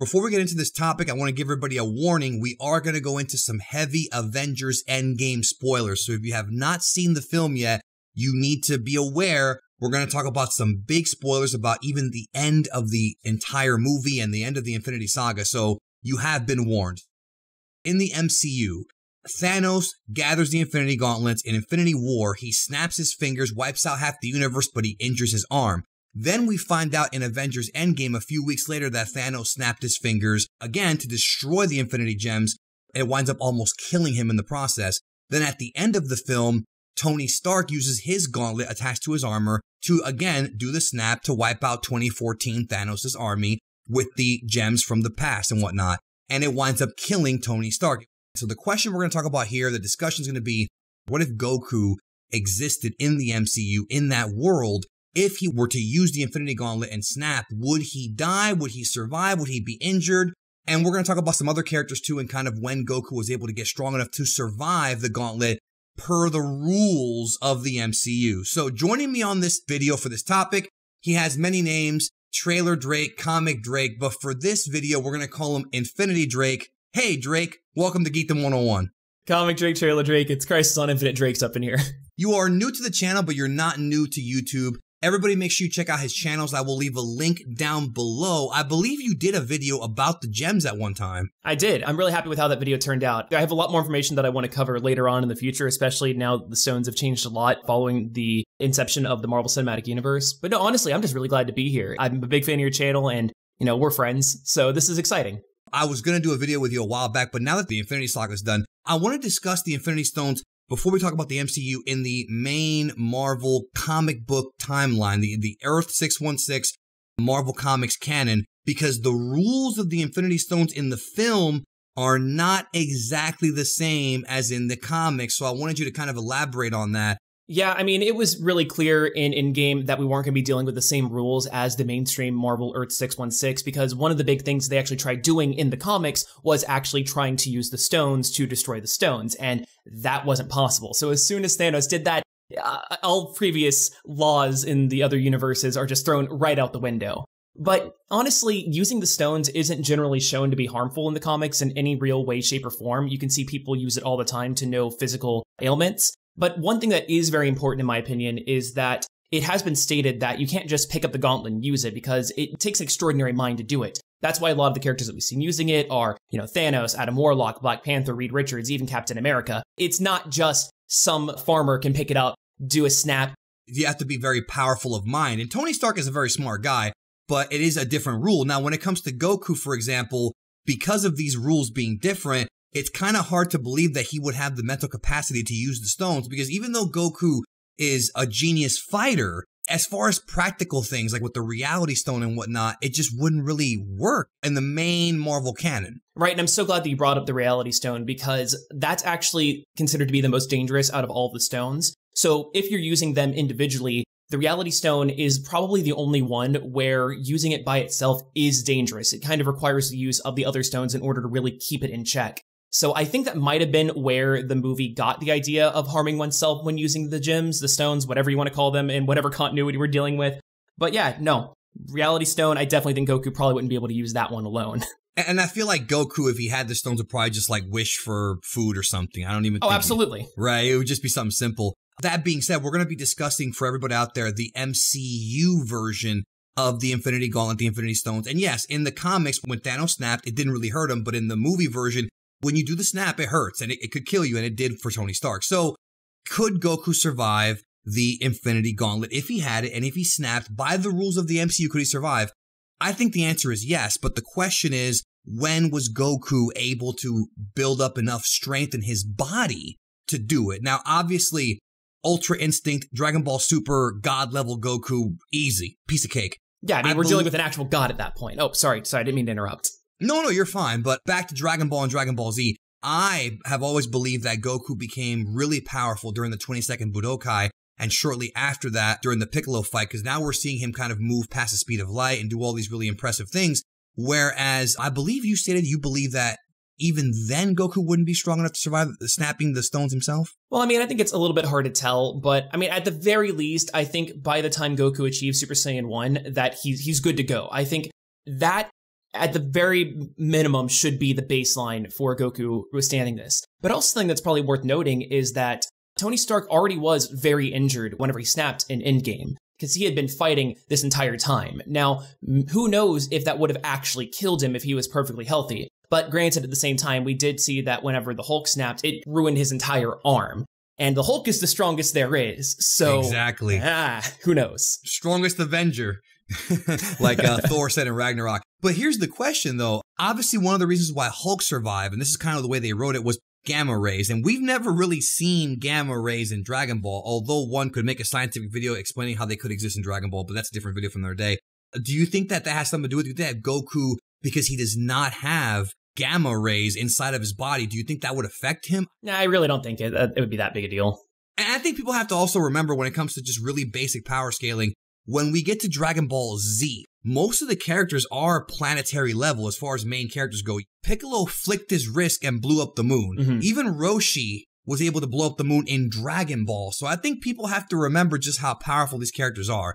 Before we get into this topic, I want to give everybody a warning. We are going to go into some heavy Avengers Endgame spoilers. So if you have not seen the film yet, you need to be aware. We're going to talk about some big spoilers about even the end of the entire movie and the end of the Infinity Saga. So you have been warned. In the MCU, Thanos gathers the Infinity Gauntlets in Infinity War. He snaps his fingers, wipes out half the universe, but he injures his arm. Then we find out in Avengers Endgame a few weeks later that Thanos snapped his fingers again to destroy the Infinity Gems. And it winds up almost killing him in the process. Then at the end of the film, Tony Stark uses his gauntlet attached to his armor to again do the snap to wipe out 2014 Thanos' army with the gems from the past and whatnot. And it winds up killing Tony Stark. So the question we're going to talk about here, the discussion is going to be what if Goku existed in the MCU in that world if he were to use the Infinity Gauntlet and snap, would he die? Would he survive? Would he be injured? And we're going to talk about some other characters too, and kind of when Goku was able to get strong enough to survive the gauntlet per the rules of the MCU. So joining me on this video for this topic, he has many names, Trailer Drake, Comic Drake, but for this video, we're going to call him Infinity Drake. Hey Drake, welcome to Geekdom 101. Comic Drake, Trailer Drake, it's Crisis on Infinite Drakes up in here. You are new to the channel, but you're not new to YouTube. Everybody make sure you check out his channels. I will leave a link down below. I believe you did a video about the gems at one time. I did. I'm really happy with how that video turned out. I have a lot more information that I want to cover later on in the future, especially now the stones have changed a lot following the inception of the Marvel Cinematic Universe. But no, honestly, I'm just really glad to be here. I'm a big fan of your channel and, you know, we're friends. So this is exciting. I was going to do a video with you a while back, but now that the Infinity Saga is done, I want to discuss the Infinity Stones before we talk about the MCU in the main Marvel comic book timeline, the, the Earth 616 Marvel Comics canon, because the rules of the Infinity Stones in the film are not exactly the same as in the comics. So I wanted you to kind of elaborate on that yeah, I mean, it was really clear in Endgame that we weren't going to be dealing with the same rules as the mainstream Marvel Earth 616 because one of the big things they actually tried doing in the comics was actually trying to use the stones to destroy the stones, and that wasn't possible. So as soon as Thanos did that, uh, all previous laws in the other universes are just thrown right out the window. But honestly, using the stones isn't generally shown to be harmful in the comics in any real way, shape, or form. You can see people use it all the time to know physical ailments. But one thing that is very important, in my opinion, is that it has been stated that you can't just pick up the gauntlet and use it because it takes an extraordinary mind to do it. That's why a lot of the characters that we've seen using it are, you know, Thanos, Adam Warlock, Black Panther, Reed Richards, even Captain America. It's not just some farmer can pick it up, do a snap. You have to be very powerful of mind. And Tony Stark is a very smart guy, but it is a different rule. Now, when it comes to Goku, for example, because of these rules being different, it's kind of hard to believe that he would have the mental capacity to use the stones because even though Goku is a genius fighter, as far as practical things like with the reality stone and whatnot, it just wouldn't really work in the main Marvel canon. Right, and I'm so glad that you brought up the reality stone because that's actually considered to be the most dangerous out of all the stones. So if you're using them individually, the reality stone is probably the only one where using it by itself is dangerous. It kind of requires the use of the other stones in order to really keep it in check. So I think that might have been where the movie got the idea of harming oneself when using the gems, the stones, whatever you want to call them, in whatever continuity we're dealing with. But yeah, no. Reality Stone, I definitely think Goku probably wouldn't be able to use that one alone. And I feel like Goku, if he had the stones, would probably just like wish for food or something. I don't even. Oh, absolutely. He, right. It would just be something simple. That being said, we're going to be discussing for everybody out there the MCU version of the Infinity Gauntlet, the Infinity Stones. And yes, in the comics, when Thanos snapped, it didn't really hurt him. But in the movie version, when you do the snap, it hurts and it, it could kill you, and it did for Tony Stark. So, could Goku survive the Infinity Gauntlet if he had it and if he snapped by the rules of the MCU? Could he survive? I think the answer is yes, but the question is when was Goku able to build up enough strength in his body to do it? Now, obviously, Ultra Instinct, Dragon Ball Super, God level Goku, easy, piece of cake. Yeah, I mean, I we're dealing with an actual god at that point. Oh, sorry, sorry, I didn't mean to interrupt. No, no, you're fine. But back to Dragon Ball and Dragon Ball Z. I have always believed that Goku became really powerful during the 22nd Budokai and shortly after that during the Piccolo fight because now we're seeing him kind of move past the speed of light and do all these really impressive things. Whereas I believe you stated you believe that even then Goku wouldn't be strong enough to survive snapping the stones himself? Well, I mean, I think it's a little bit hard to tell, but I mean, at the very least, I think by the time Goku achieves Super Saiyan 1, that he's he's good to go. I think that at the very minimum should be the baseline for Goku withstanding this. But also the thing that's probably worth noting is that Tony Stark already was very injured whenever he snapped in Endgame because he had been fighting this entire time. Now, who knows if that would have actually killed him if he was perfectly healthy. But granted, at the same time, we did see that whenever the Hulk snapped, it ruined his entire arm. And the Hulk is the strongest there is. So exactly. Ah, who knows? Strongest Avenger. like uh, Thor said in Ragnarok. But here's the question though. Obviously, one of the reasons why Hulk survived, and this is kind of the way they wrote it, was gamma rays. And we've never really seen gamma rays in Dragon Ball, although one could make a scientific video explaining how they could exist in Dragon Ball, but that's a different video from another day. Do you think that that has something to do with it? That Goku, because he does not have gamma rays inside of his body, do you think that would affect him? Nah, I really don't think it, uh, it would be that big a deal. And I think people have to also remember when it comes to just really basic power scaling, when we get to Dragon Ball Z, most of the characters are planetary level as far as main characters go. Piccolo flicked his wrist and blew up the moon. Mm-hmm. Even Roshi was able to blow up the moon in Dragon Ball. So I think people have to remember just how powerful these characters are.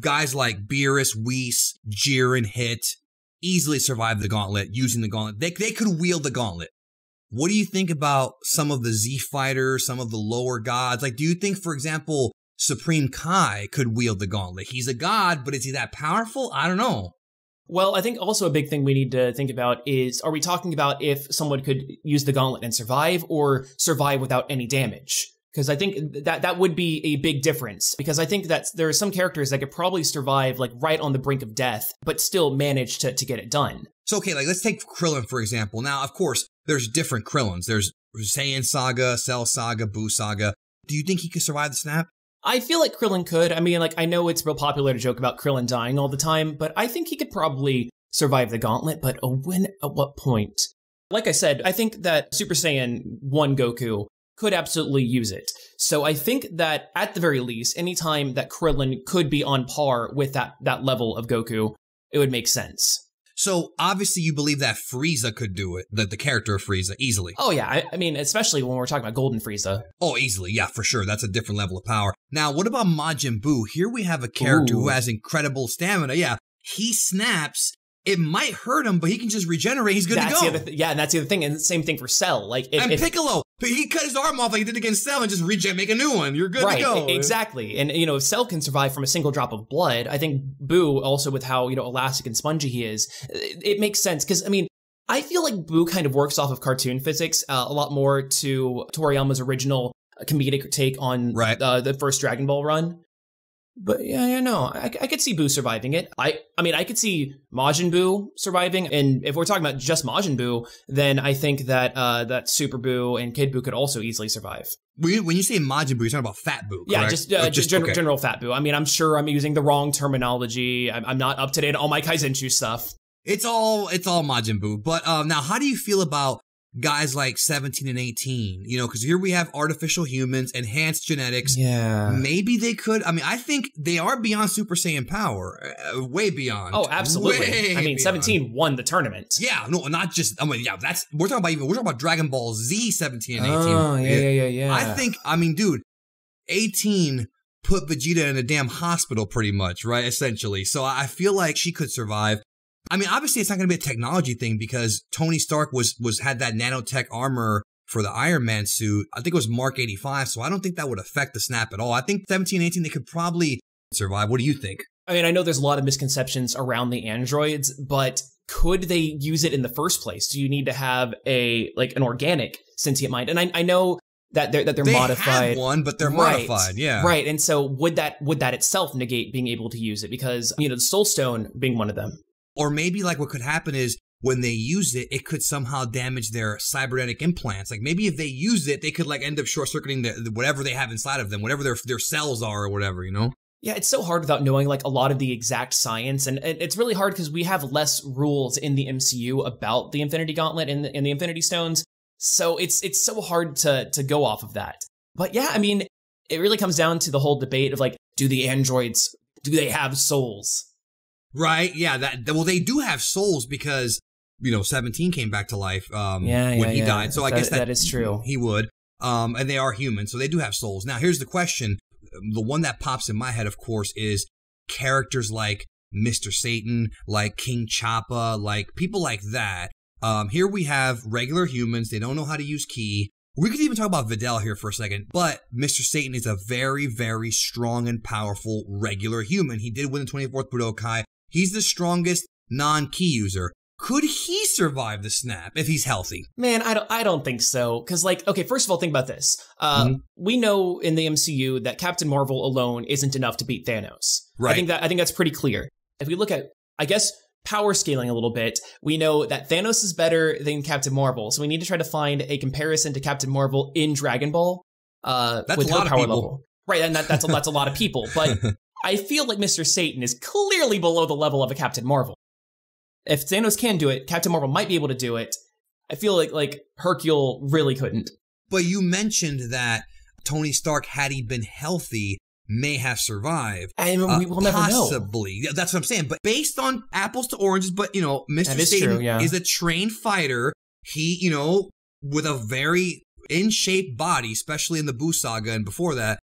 Guys like Beerus, Whis, Jiren, Hit easily survive the gauntlet using the gauntlet. They, they could wield the gauntlet. What do you think about some of the Z fighters, some of the lower gods? Like, do you think, for example, Supreme Kai could wield the gauntlet. He's a god, but is he that powerful? I don't know. Well, I think also a big thing we need to think about is are we talking about if someone could use the gauntlet and survive or survive without any damage? Because I think that that would be a big difference. Because I think that there are some characters that could probably survive like right on the brink of death, but still manage to, to get it done. So okay, like let's take Krillin for example. Now, of course, there's different Krillins. There's Saiyan Saga, Cell Saga, Buu Saga. Do you think he could survive the snap? I feel like Krillin could. I mean, like, I know it's real popular to joke about Krillin dying all the time, but I think he could probably survive the gauntlet, but oh, when at what point? Like I said, I think that Super Saiyan 1 Goku could absolutely use it. So I think that at the very least, anytime that Krillin could be on par with that, that level of Goku, it would make sense. So obviously you believe that Frieza could do it, the, the character of Frieza, easily. Oh yeah, I, I, mean, especially when we're talking about Golden Frieza. Oh, easily, yeah, for sure. That's a different level of power. Now, what about Majin Buu? Here we have a character Ooh. who has incredible stamina. Yeah, he snaps it might hurt him, but he can just regenerate. He's good that's to go. Th- yeah, and that's the other thing. And the same thing for Cell. Like if, and if, Piccolo, he cut his arm off like he did against Cell and just regen, make a new one. You're good right, to go. Exactly. And you know, if Cell can survive from a single drop of blood, I think Buu, also with how you know elastic and spongy he is, it, it makes sense. Because I mean, I feel like Buu kind of works off of cartoon physics uh, a lot more to Toriyama's original comedic take on right. uh, the first Dragon Ball run. But yeah, yeah, no, I, I could see Buu surviving it. I, I mean, I could see Majin Buu surviving. And if we're talking about just Majin Buu, then I think that uh, that Super Buu and Kid Buu could also easily survive. When you, say Majin Buu, you're talking about Fat Buu, correct? Yeah, just, uh, just gen- okay. general Fat Buu. I mean, I'm sure I'm using the wrong terminology. I'm, I'm not up to date on all my Daizenshuu stuff. It's all it's all Majin Buu. But um, now, how do you feel about guys like 17 and 18, you know, because here we have artificial humans, enhanced genetics. Yeah. Maybe they could. I mean, I think they are beyond Super Saiyan power, uh, way beyond. Oh, absolutely. Way I mean, beyond. 17 won the tournament. Yeah, no, not just, I mean, yeah, that's, we're talking about even, we're talking about Dragon Ball Z 17 and 18. Oh, yeah, yeah, yeah, yeah. I think, I mean, dude, 18 put Vegeta in a damn hospital pretty much, right? Essentially. So I feel like she could survive. I mean, obviously it's not going to be a technology thing because Tony Stark was was had that nanotech armor for the Iron Man suit. I think it was Mark 85, so I don't think that would affect the snap at all. I think 17, 18 they could probably survive. What do you think? I mean, I know there's a lot of misconceptions around the androids, but could they use it in the first place? Do you need to have a like an organic sentient mind? And I, I know that they're that they're they modified. One, but they're right. modified. Yeah, right. And so would that would that itself negate being able to use it? Because you know the Soul Stone being one of them. Or maybe like what could happen is when they use it, it could somehow damage their cybernetic implants. Like maybe if they use it, they could like end up short circuiting the, the, whatever they have inside of them, whatever their their cells are or whatever, you know? Yeah, it's so hard without knowing like a lot of the exact science, and it's really hard because we have less rules in the MCU about the Infinity Gauntlet and the, and the Infinity Stones. So it's it's so hard to to go off of that. But yeah, I mean, it really comes down to the whole debate of like, do the androids do they have souls? Right? Yeah. That well, they do have souls because you know, 17 came back to life um, yeah, when he yeah. died. So I That- guess that, that is true. He would. Um, and they are human, so they do have souls. Now, here's the question. The one that pops in my head, of course, is characters like Mr. Satan, like King Chappa, like people like that. Um, here we have regular humans. They don't know how to use ki. We could even talk about Videl here for a second, but Mr. Satan is a very, very strong and powerful regular human. He did win the 24th Budokai. He's the strongest non ki user. Could he survive the snap if he's healthy? Man, I don't, I don't think so. Because, like, okay, first of all, think about this. Uh, Mhm. We know in the MCU that Captain Marvel alone isn't enough to beat Thanos. Right. I think that I think that's pretty clear. If we look at, I guess, power scaling a little bit, we know that Thanos is better than Captain Marvel. So we need to try to find a comparison to Captain Marvel in Dragon Ball. Uh, That's with a her lot of people. level. Right, and that, that's a, that's a lot of people. But I feel like Mr. Satan is clearly below the level of a Captain Marvel. If Thanos can do it, Captain Marvel might be able to do it. I feel like like Hercule really couldn't. But you mentioned that Tony Stark, had he been healthy, may have survived. And Uh, we will never know. possibly. That's what I'm saying. But based on apples to oranges, but you know, Mr. Is Satan true, yeah. is a trained fighter. He, you know, with a very in shape body, especially in the Buu saga and before that.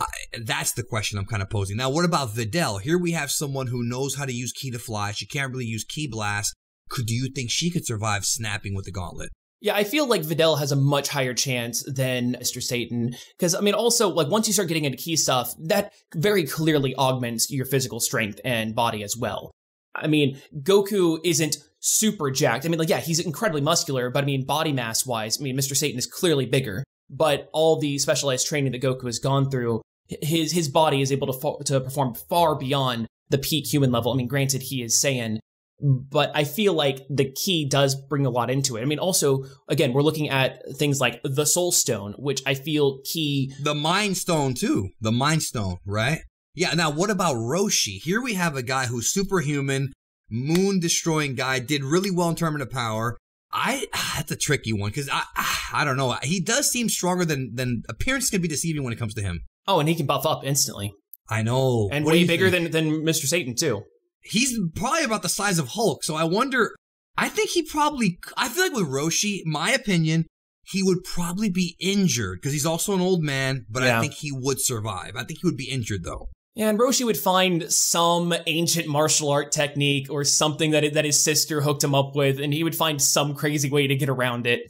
I, that's the question I'm kind of posing. Now, what about Videl? Here we have someone who knows how to use Ki to Fly. She can't really use Ki Blast. Could do you think she could survive snapping with the gauntlet? Yeah, I feel like Videl has a much higher chance than Mr. Satan. Because, I mean, also, like, once you start getting into ki stuff, that very clearly augments your physical strength and body as well. I mean, Goku isn't super jacked. I mean, like, yeah, he's incredibly muscular, but I mean, body mass wise, I mean, Mr. Satan is clearly bigger. But all the specialized training that Goku has gone through, his his body is able to fa- to perform far beyond the peak human level. I mean, granted, he is Saiyan, but I feel like the ki does bring a lot into it. I mean, also, again, we're looking at things like the Soul Stone, which I feel ki. The Mind Stone too. The Mind Stone, right? Yeah. Now, what about Roshi? Here we have a guy who's superhuman, moon destroying guy, did really well in tournament of power. I ah, that's a tricky one because I ah, I don't know. He does seem stronger than than appearance can be deceiving when it comes to him. Oh, and he can buff up instantly, I know, and What way bigger think? than than Mr. Satan too. He's probably about the size of Hulk. So I wonder. I think he probably. I feel like with Roshi, my opinion, he would probably be injured because he's also an old man. But I think he would survive. I think he would be injured though. Yeah, and Roshi would find some ancient martial art technique or something that that his sister hooked him up with, and he would find some crazy way to get around it.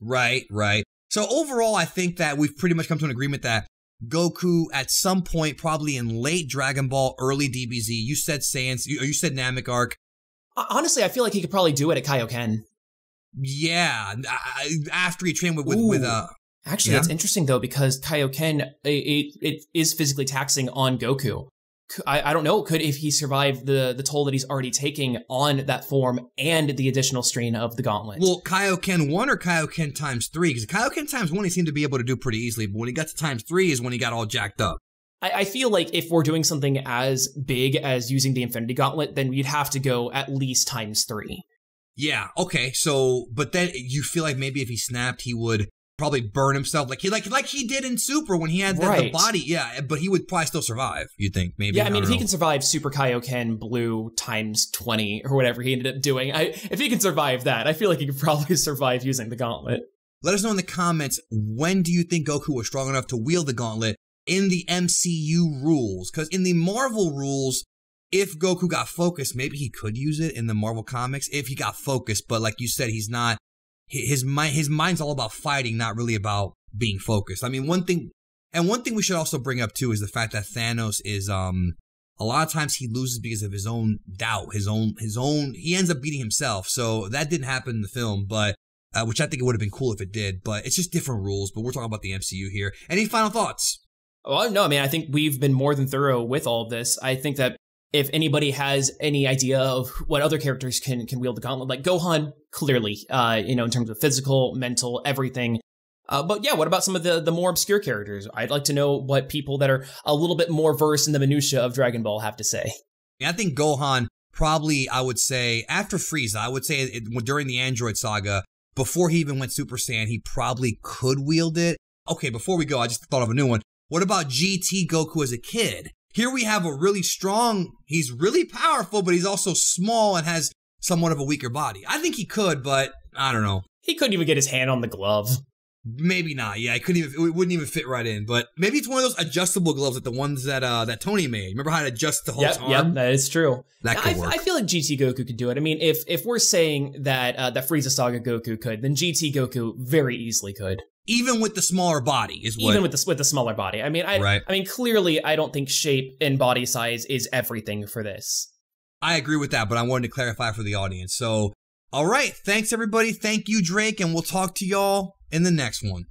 Right, right. So overall, I think that we've pretty much come to an agreement that Goku, at some point, probably in late Dragon Ball, early DBZ, you said Sans, you, you said Namek arc. Honestly, I feel like he could probably do it at Kaioken. Yeah, after he trained with with, with uh, Actually, Yeah. that's interesting though because Kaioken it, it, is physically taxing on Goku. I, I don't know could if he survived the the toll that he's already taking on that form and the additional strain of the gauntlet. well, Kaioken one or Kaioken times three? Because Kaioken times one, he seemed to be able to do pretty easily, but when he got to times three, is when he got all jacked up. I, I feel like if we're doing something as big as using the Infinity Gauntlet, then we'd have to go at least times three. Yeah, okay. So, but then you feel like maybe if he snapped, he would probably burn himself, like he like like he did in Super when he had the, the body. Yeah, but he would probably still survive. You think maybe? Yeah, I mean, if don't he can survive Super Kaioken Blue times 20 or whatever he ended up doing, I, if he can survive that, I feel like he could probably survive using the gauntlet. Let us know in the comments when do you think Goku was strong enough to wield the gauntlet in the MCU rules? Because in the Marvel rules, if Goku got focused, maybe he could use it in the Marvel comics if he got focused. But like you said, he's not. Hi- His mind, his mind's all about fighting, not really about being focused. I mean, one thing, and one thing we should also bring up too is the fact that Thanos is um. A lot of times he loses because of his own doubt, his own, his own. He ends up beating himself. So that didn't happen in the film, but uh, which I think it would have been cool if it did, but it's just different rules. But we're talking about the MCU here. Any final thoughts? Well, no, I mean, I think we've been more than thorough with all of this. I think that if anybody has any idea of what other characters can can wield the gauntlet, like Gohan, clearly, uh, you know, in terms of physical, mental, everything. Uh, but yeah, what about some of the the more obscure characters? I'd like to know what people that are a little bit more versed in the minutia of Dragon Ball have to say. I think Gohan probably, I would say, after Frieza, I would say it, during the Android saga, before he even went Super Saiyan, he probably could wield it. Okay, before we go, I just thought of a new one. What about GT Goku as a kid? Here we have a really strong, he's really powerful, but he's also small and has somewhat of a weaker body. I think he could, but I don't know. He couldn't even get his hand on the glove. Maybe not. Yeah, I couldn't even. It wouldn't even fit right in. But maybe it's one of those adjustable gloves, like the ones that uh that Tony made. Remember how to adjust the whole yep, arm? Yep, that is true. That could I, work. I feel like GT Goku could do it. I mean, if if we're saying that uh, that Frieza Saga Goku could, then GT Goku very easily could. Even with the smaller body, is what. Even with the with the smaller body. I mean, I Right. I mean, clearly, I don't think shape and body size is everything for this. I agree with that, but I wanted to clarify for the audience. So, all right, thanks everybody. Thank you, Drake, and we'll talk to y'all in the next one.